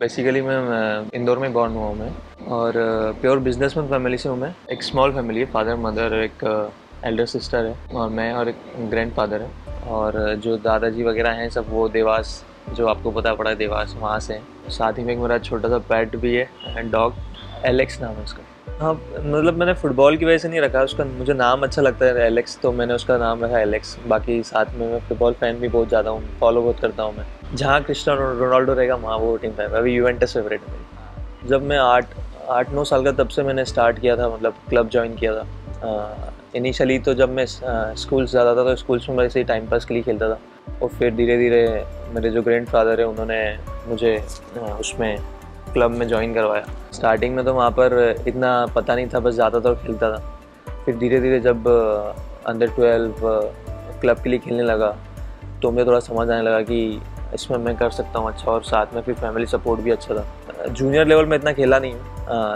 Basically मैं इंदौर में born हुआ हूँ मैं। और प्योर बिजनेसमैन फैमिली से हूँ मैं। एक स्मॉल फैमिली है फादर मदर एक एल्डर सिस्टर है। और मैं और एक ग्रैंड फादर है। और जो दादाजी वगैरह हैं, सब वो देवास, जो आपको पता पड़ा है, देवास, वहाँ से साथ ही में एक मेरा छोटा सा पैट भी है डॉग एलेक्स नाम है उसका। हाँ मतलब मैंने फुटबॉल की वजह से नहीं रखा, उसका मुझे नाम अच्छा लगता है एलेक्स तो मैंने उसका नाम रखा एलेक्स बाकी साथ में मैं फुटबॉल फ़ैन भी बहुत ज़्यादा हूँ फॉलो बहुत करता हूँ मैं। जहाँ क्रिस्टियानो रोनाल्डो रहेगा, वहाँ वो टीम फ़ैन अभी यूवेंटस फेवरेट है जब मैं आठ आठ, नौ साल का, तब से मैंने स्टार्ट किया था मतलब क्लब ज्वाइन किया था। इनिशियली तो जब मैं स्कूल्स जाता था तो स्कूल्स में वैसे ही टाइम पास के लिए खेलता था। और फिर धीरे धीरे मेरे जो ग्रैंड फादर है, उन्होंने मुझे उसमें क्लब में ज्वाइन करवाया। स्टार्टिंग में तो वहाँ पर इतना पता नहीं था, बस ज़्यादा तो खेलता था। फिर धीरे धीरे जब अंडर ट्वेल्व क्लब के लिए खेलने लगा तो मुझे थोड़ा समझ आने लगा कि इसमें मैं कर सकता हूँ अच्छा और साथ में फिर फैमिली सपोर्ट भी अच्छा था। जूनियर लेवल में इतना खेला नहीं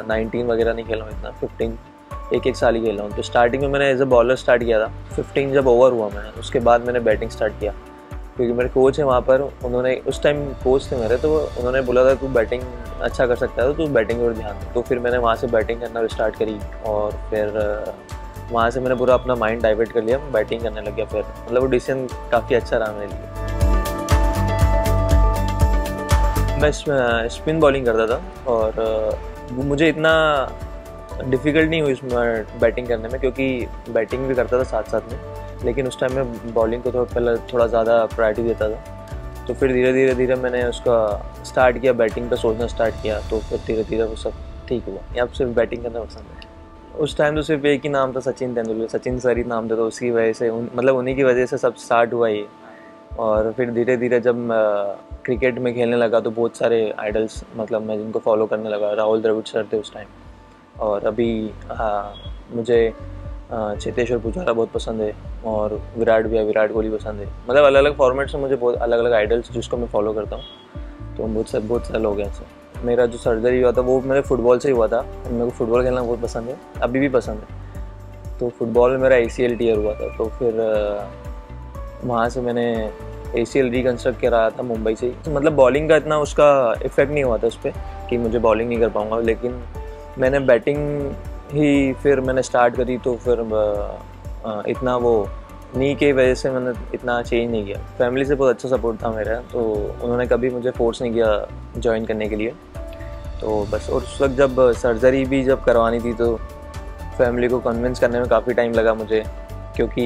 नाइनटीन वगैरह नहीं खेला हूँ इतना फिफ्टीन एक एक साल ही खेला हूँ। तो स्टार्टिंग में मैंने एज अ बॉलर स्टार्ट किया था। फिफ्टीन जब ओवर हुआ मैंने, उसके बाद मैंने बैटिंग स्टार्ट किया। क्योंकि मेरे कोच है वहाँ पर, उन्होंने उस टाइम कोच थे मेरे तो उन्होंने बोला था, तू बैटिंग अच्छा कर सकता है तो तू बैटिंग पर ध्यान दे। तो फिर मैंने वहाँ से बैटिंग करना स्टार्ट करी और फिर वहाँ से मैंने पूरा अपना माइंड डाइवर्ट कर लिया बैटिंग करने लग गया फिर। मतलब वो डिसीज़न काफ़ी अच्छा रहा मेरे लिए। मैं स्पिन बॉलिंग करता था और मुझे इतना डिफ़िकल्ट नहीं हुई इसमें बैटिंग करने में, क्योंकि बैटिंग भी करता था साथ साथ में। लेकिन उस टाइम में बॉलिंग को तो पहले थोड़ा ज़्यादा प्रायोरिटी देता था। तो फिर धीरे धीरे धीरे मैंने उसका स्टार्ट किया बैटिंग पर सोचना स्टार्ट किया तो फिर धीरे धीरे वो सब ठीक हुआ। या सिर्फ़ बैटिंग करना पसंद है। उस टाइम तो सिर्फ़ एक ही नाम था सचिन तेंदुलकर। सचिन सर ही नाम था तो उसकी वजह से उन मतलब उन्हीं की वजह से सब स्टार्ट हुआ ये। और फिर धीरे धीरे जब क्रिकेट में खेलने लगा तो बहुत सारे आइडल्स मतलब मैं जिनको फॉलो करने लगा, राहुल द्रविड़ सर थे उस टाइम और अभी हाँ मुझे चेतेश्वर पुजारा बहुत पसंद है। और विराट भी विराट कोहली पसंद है। मतलब अलग अलग फॉर्मेट से मुझे बहुत अलग अलग आइडल्स जिसको मैं फॉलो करता हूँ। तो बहुत से, बहुत सारे लोग हैं ऐसे। मेरा जो सर्जरी हुआ था, वो मेरे फुटबॉल से ही हुआ था। मेरे को फुटबॉल खेलना बहुत पसंद है, अभी भी पसंद है। तो फुटबॉल में मेरा ए सी एल टीयर हुआ था तो फिर वहाँ से मैंने ए सी एल रिकन्स्ट्रक्ट कराया था, मुंबई से तो मतलब बॉलिंग का इतना उसका इफ़ेक्ट नहीं हुआ था उस पर कि मुझे बॉलिंग नहीं कर पाऊँगा। लेकिन मैंने बैटिंग ही फिर मैंने स्टार्ट करी तो फिर इतना वो नी की वजह से मैंने इतना चेंज नहीं किया। फैमिली से बहुत अच्छा सपोर्ट था मेरा तो उन्होंने कभी मुझे फोर्स नहीं किया ज्वाइन करने के लिए। तो बस, और उस वक्त जब सर्जरी भी जब करवानी थी तो फैमिली को कन्विंस करने में काफ़ी टाइम लगा मुझे, क्योंकि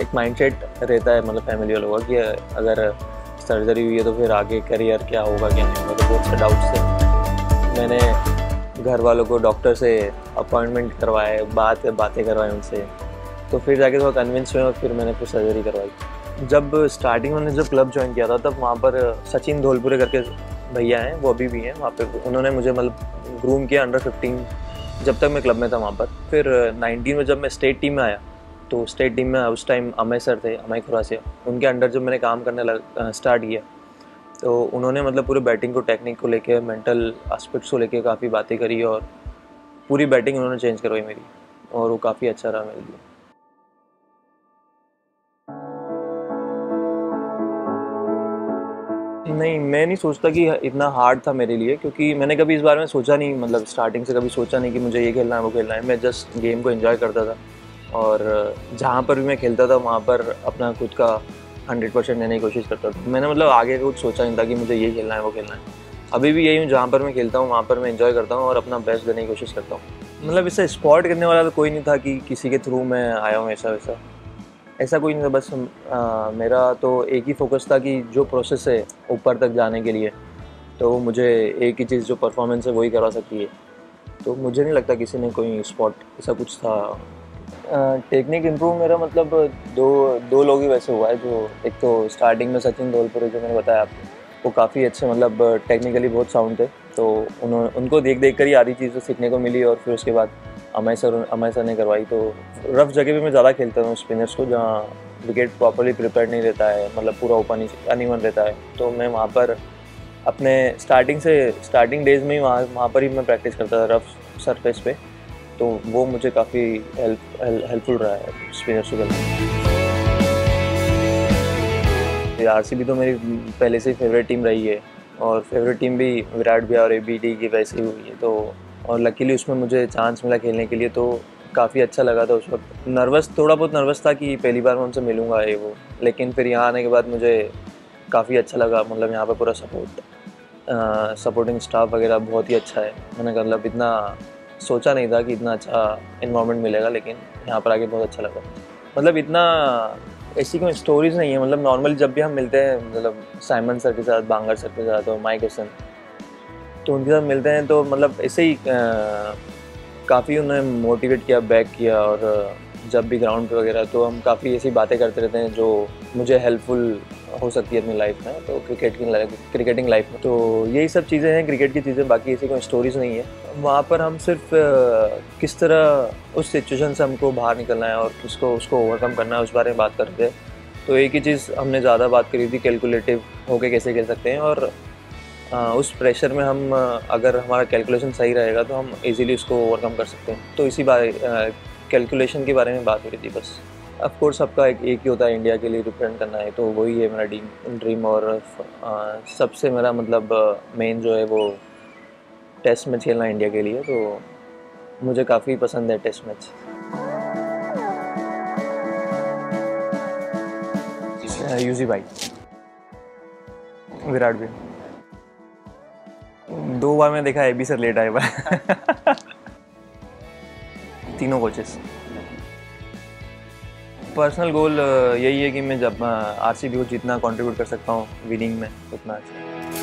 एक माइंडसेट रहता है मतलब फैमिली वालों का कि अगर सर्जरी हुई है तो फिर आगे करियर क्या होगा, क्या नहीं होगा तो बहुत से डाउट्स थे। मैंने घर वालों को डॉक्टर से अपॉइंटमेंट करवाए, बात, बातें करवाई उनसे। तो फिर जाके थोड़ा कन्विंस हुए और फिर मैंने फिर सर्जरी करवाई। जब स्टार्टिंग में जब क्लब ज्वाइन किया था, तब वहाँ पर सचिन धोलपुरे करके भैया हैं, वो अभी भी हैं वहाँ पर उन्होंने मुझे मतलब ग्रूम किया अंडर फिफ्टीन जब तक मैं क्लब में था वहाँ पर। फिर नाइनटीन में जब मैं स्टेट टीम में आया तो स्टेट टीम में उस टाइम अमय सर थे, अमय खुरासिया। उनके अंडर जब मैंने काम करने लग स्टार्ट किया तो उन्होंने मतलब पूरे बैटिंग को टेक्निक को लेके मेंटल एस्पेक्ट्स को लेके काफ़ी बातें करी और पूरी बैटिंग उन्होंने चेंज करवाई मेरी। और वो काफ़ी अच्छा रहा मेरे लिए। नहीं, मैं नहीं सोचता कि इतना हार्ड था मेरे लिए, क्योंकि मैंने कभी इस बारे में सोचा नहीं मतलब स्टार्टिंग से कभी सोचा नहीं कि मुझे ये खेलना है, वो खेलना है। मैं जस्ट गेम को एंजॉय करता था। और, जहाँ पर भी मैं खेलता था, वहाँ पर अपना खुद का हंड्रेड परसेंट देने की कोशिश करता था। मैंने मतलब आगे कुछ सोचा नहीं था कि मुझे ये खेलना है, वो खेलना है। अभी भी यही हूँ, जहाँ पर मैं खेलता हूँ, वहाँ पर मैं इन्जॉय करता हूँ और अपना बेस्ट देने की कोशिश करता हूँ। मतलब इससे स्पॉट करने वाला तो कोई नहीं था कि किसी के थ्रू मैं आया हूँ ऐसा वैसा ऐसा कोई नहीं था बस आ, मेरा तो एक ही फोकस था कि जो प्रोसेस है ऊपर तक जाने के लिए तो मुझे एक ही चीज़ जो परफॉर्मेंस है वही करवा सकती है। तो मुझे नहीं लगता किसी ने कोई स्पॉट ऐसा कुछ था। टेक्निक इम्प्रूव मेरा मतलब दो दो लोग ही वैसे हुआ है जो एक तो स्टार्टिंग में सचिन धोलपुरे जो मैंने बताया आपको वो काफ़ी अच्छे मतलब टेक्निकली बहुत साउंड थे तो उन्होंने उनको देख देख कर ही आधी चीज़ें सीखने को मिली और फिर उसके बाद अमय सर अमय सर ने करवाई तो रफ जगह पे मैं ज़्यादा खेलता हूँ स्पिनर्स को, जहाँ विकेट प्रॉपरली प्रिपेयर नहीं रहता है मतलब पूरा ओपन अनिवन रहता है। तो मैं वहाँ पर अपने स्टार्टिंग से स्टार्टिंग डेज़ में ही वहाँ वहाँ पर ही मैं प्रैक्टिस करता था रफ सरफेस पे। तो वो मुझे काफ़ी हेल्प हेल्पफुल रहा है स्पिनर्स को आर सी तो मेरी पहले से फेवरेट टीम रही है, और फेवरेट टीम भी विराट भी और ए बी डी की वैसे ही हुई है तो और लकीली उसमें मुझे चांस मिला खेलने के लिए तो काफ़ी अच्छा लगा था उस वक्त। नर्वस थोड़ा बहुत नर्वस था कि पहली बार मैं उनसे मिलूँगा ये वो, लेकिन फिर यहाँ आने के बाद मुझे काफ़ी अच्छा लगा मतलब यहाँ पर पूरा सपोर्ट सपोर्टिंग स्टाफ वगैरह बहुत ही अच्छा है। मैंने मतलब इतना सोचा नहीं था कि इतना अच्छा इन्वामेंट मिलेगा, लेकिन यहाँ पर आके बहुत अच्छा लगा। मतलब इतना, ऐसी कोई स्टोरीज नहीं है मतलब नॉर्मली जब भी हम मिलते हैं मतलब साइमन सर के साथ बांगर सर के साथ और माइक हसन तो उनके साथ मिलते हैं तो मतलब ऐसे ही काफ़ी उन्होंने मोटिवेट किया बैक किया और जब भी ग्राउंड पे वगैरह तो हम काफ़ी ऐसी बातें करते रहते हैं जो मुझे हेल्पफुल हो सकती है अपनी लाइफ में तो क्रिकेट की क्रिकेटिंग लाइफ में। तो यही सब चीज़ें हैं क्रिकेट की चीज़ें, बाकी ऐसी कोई स्टोरीज नहीं है। वहाँ पर हम सिर्फ़ किस तरह उस सिचुएशन से हमको बाहर निकलना है और किसको, उसको ओवरकम करना है, उस बारे में बात करते हैं। तो एक ही चीज़ हमने ज़्यादा बात करी थी कैलकुलेटिव होके कैसे खेल सकते हैं और उस प्रेशर में हम अगर हमारा कैलकुलेशन सही रहेगा तो हम इजीली उसको ओवरकम कर सकते हैं। तो इसी बारे कैलकुलेशन के बारे में बात हो रही थी बस। ऑफ़ कोर्स सबका एक एक ही होता है इंडिया के लिए रिप्रेजेंट करना है तो वही है मेरा ड्रीम ड्रीम और सबसे मेरा मतलब मेन जो है वो टेस्ट मैच खेलना इंडिया के लिए तो मुझे काफ़ी पसंद है टेस्ट मैच यूजी भाई, विराट भी। दो बार मैंने देखा है बी सर लेट आए बार। तीनों कोचेस पर्सनल गोल यही है कि मैं जब आर सी को जितना कंट्रीब्यूट कर सकता हूँ विनिंग में, उतना अच्छा।